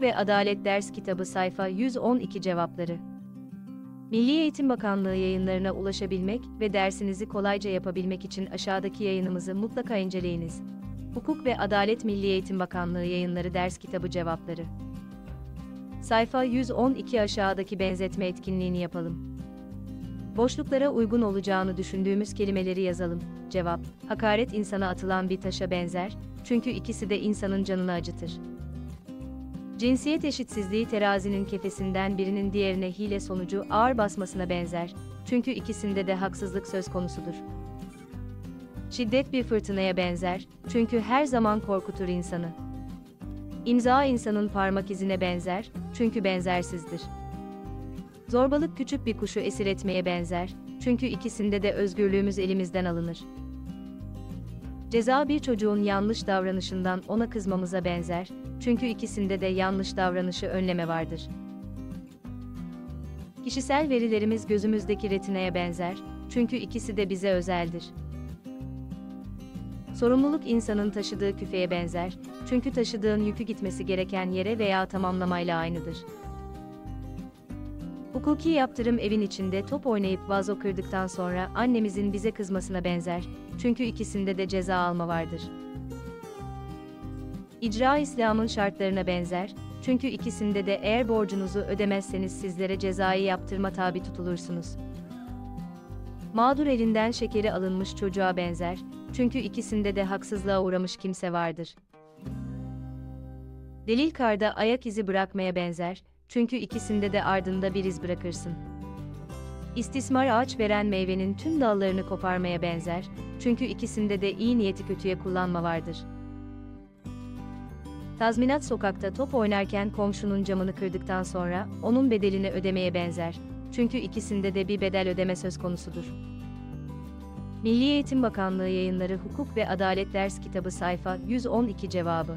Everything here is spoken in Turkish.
Ve Adalet Ders Kitabı sayfa 112 cevapları. Milli Eğitim Bakanlığı yayınlarına ulaşabilmek ve dersinizi kolayca yapabilmek için aşağıdaki yayınımızı mutlaka inceleyiniz. Hukuk ve Adalet Milli Eğitim Bakanlığı yayınları ders kitabı cevapları. Sayfa 112 aşağıdaki benzetme etkinliğini yapalım. Boşluklara uygun olacağını düşündüğümüz kelimeleri yazalım. Cevap: Hakaret insana atılan bir taşa benzer, çünkü ikisi de insanın canını acıtır. Cinsiyet eşitsizliği terazinin kefesinden birinin diğerine hile sonucu ağır basmasına benzer, çünkü ikisinde de haksızlık söz konusudur. Şiddet bir fırtınaya benzer, çünkü her zaman korkutur insanı. İmza insanın parmak izine benzer, çünkü benzersizdir. Zorbalık küçük bir kuşu esir etmeye benzer, çünkü ikisinde de özgürlüğümüz elimizden alınır. Ceza bir çocuğun yanlış davranışından ona kızmamıza benzer, çünkü ikisinde de yanlış davranışı önleme vardır. Kişisel verilerimiz gözümüzdeki retinaya benzer, çünkü ikisi de bize özeldir. Sorumluluk insanın taşıdığı küfeye benzer, çünkü taşıdığın yükü gitmesi gereken yere veya tamamlamayla aynıdır. Hukuki yaptırım evin içinde top oynayıp vazo kırdıktan sonra annemizin bize kızmasına benzer, çünkü ikisinde de ceza alma vardır. İcra İslam'ın şartlarına benzer, çünkü ikisinde de eğer borcunuzu ödemezseniz sizlere cezai yaptırma tabi tutulursunuz. Mağdur elinden şekeri alınmış çocuğa benzer, çünkü ikisinde de haksızlığa uğramış kimse vardır. Delil karda ayak izi bırakmaya benzer, çünkü ikisinde de ardında bir iz bırakırsın. İstismar ağaç veren meyvenin tüm dallarını koparmaya benzer, çünkü ikisinde de iyi niyeti kötüye kullanma vardır. Tazminat sokakta top oynarken komşunun camını kırdıktan sonra onun bedelini ödemeye benzer. Çünkü ikisinde de bir bedel ödeme söz konusudur. Milli Eğitim Bakanlığı Yayınları Hukuk ve Adalet Ders Kitabı sayfa 112 cevabı.